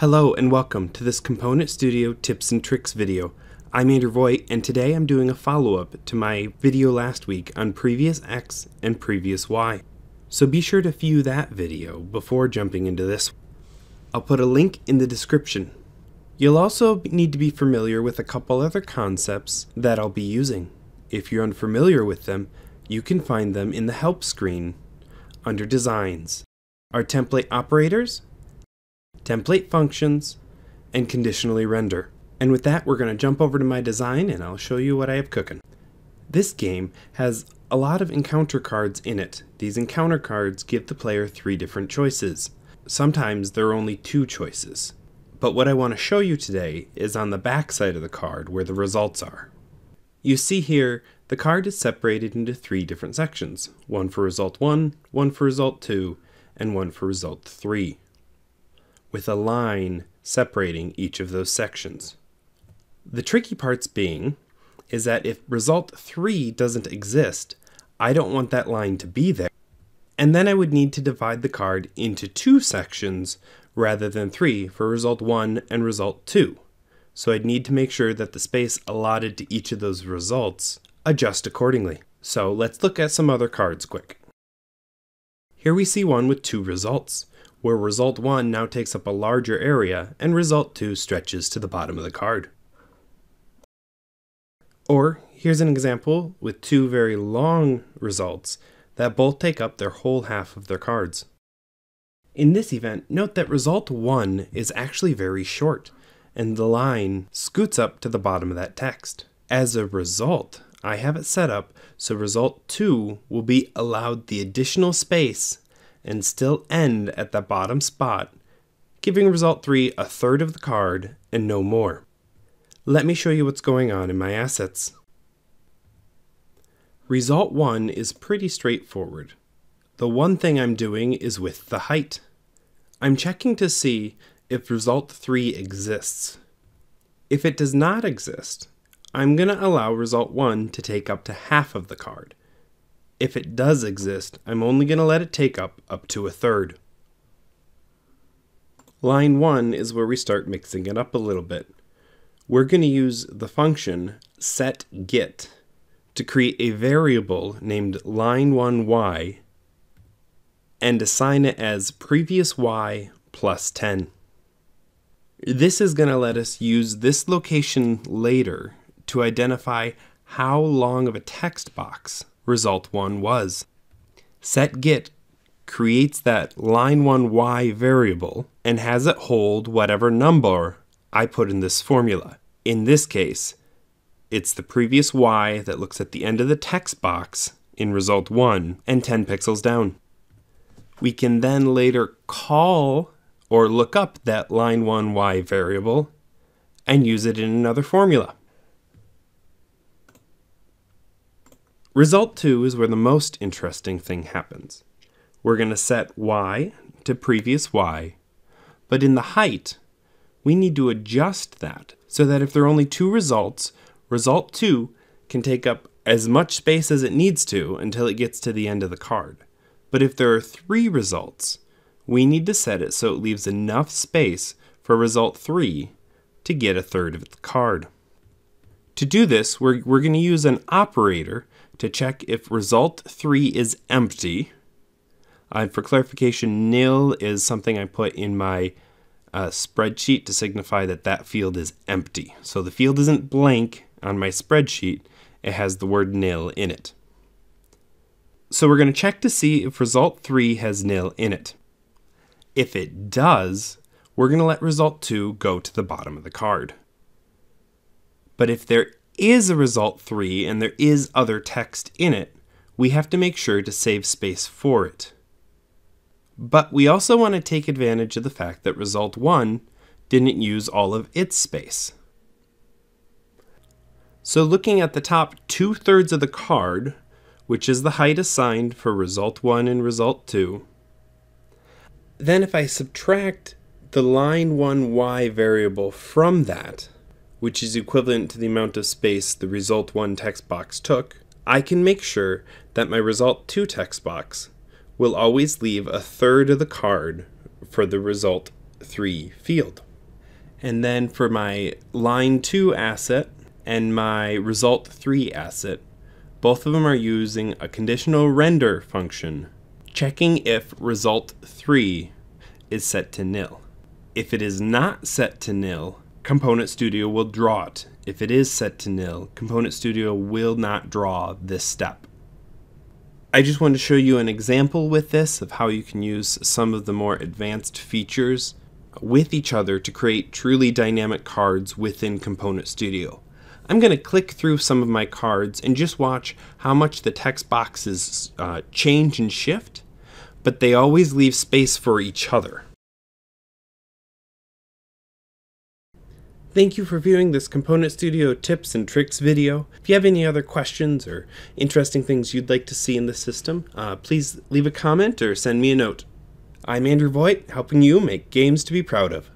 Hello and welcome to this Component Studio tips and tricks video. I'm Andrew Voigt and today I'm doing a follow-up to my video last week on previous X and previous Y. So be sure to view that video before jumping into this. One. I'll put a link in the description. You'll also need to be familiar with a couple other concepts that I'll be using. If you're unfamiliar with them, you can find them in the help screen under designs. Our template operators, template functions, and conditionally render. And with that, we're going to jump over to my design and I'll show you what I have cooking. This game has a lot of encounter cards in it. These encounter cards give the player three different choices. Sometimes there are only two choices. But what I want to show you today is on the back side of the card where the results are. You see here, the card is separated into three different sections. One for result 1, one for result 2, and one for result 3 with a line separating each of those sections. The tricky parts being is that if result 3 doesn't exist, I don't want that line to be there. And then I would need to divide the card into two sections rather than three for result 1 and result 2. So I'd need to make sure that the space allotted to each of those results adjust accordingly. So let's look at some other cards quick. Here we see one with two results where result 1 now takes up a larger area and result 2 stretches to the bottom of the card. Or here's an example with two very long results that both take up their whole half of their cards. In this event, note that result 1 is actually very short, and the line scoots up to the bottom of that text. As a result, I have it set up so result 2 will be allowed the additional space and still end at the bottom spot, giving result 3 a third of the card and no more. Let me show you what's going on in my assets. Result 1 is pretty straightforward. The one thing I'm doing is with the height. I'm checking to see if result 3 exists. If it does not exist, I'm going to allow result 1 to take up to half of the card if it does exist, I'm only going to let it take up up to a third. Line 1 is where we start mixing it up a little bit. We're going to use the function setGet to create a variable named line1y and assign it as previous y plus 10. This is going to let us use this location later to identify how long of a text box result 1 was. SetGet creates that line 1 y variable and has it hold whatever number I put in this formula. In this case, it's the previous y that looks at the end of the text box in result 1 and 10 pixels down. We can then later call or look up that line 1 y variable and use it in another formula. Result 2 is where the most interesting thing happens. We're going to set y to previous y, but in the height, we need to adjust that so that if there are only two results, result 2 can take up as much space as it needs to until it gets to the end of the card. But if there are three results, we need to set it so it leaves enough space for result 3 to get a third of the card. To do this, we're, we're going to use an operator to check if result 3 is empty. Uh, for clarification, nil is something I put in my uh, spreadsheet to signify that that field is empty. So the field isn't blank on my spreadsheet, it has the word nil in it. So we're going to check to see if result 3 has nil in it. If it does, we're going to let result 2 go to the bottom of the card. But if there is a result 3 and there is other text in it, we have to make sure to save space for it. But we also want to take advantage of the fact that result 1 didn't use all of its space. So looking at the top two thirds of the card, which is the height assigned for result 1 and result 2, then if I subtract the line 1y variable from that, which is equivalent to the amount of space the result 1 text box took, I can make sure that my result 2 text box will always leave a third of the card for the result 3 field. And then for my line 2 asset and my result 3 asset, both of them are using a conditional render function, checking if result 3 is set to nil. If it is not set to nil, Component Studio will draw it. If it is set to nil, Component Studio will not draw this step. I just wanted to show you an example with this of how you can use some of the more advanced features with each other to create truly dynamic cards within Component Studio. I'm going to click through some of my cards and just watch how much the text boxes uh, change and shift, but they always leave space for each other. Thank you for viewing this Component Studio tips and tricks video. If you have any other questions or interesting things you'd like to see in the system, uh, please leave a comment or send me a note. I'm Andrew Voigt, helping you make games to be proud of.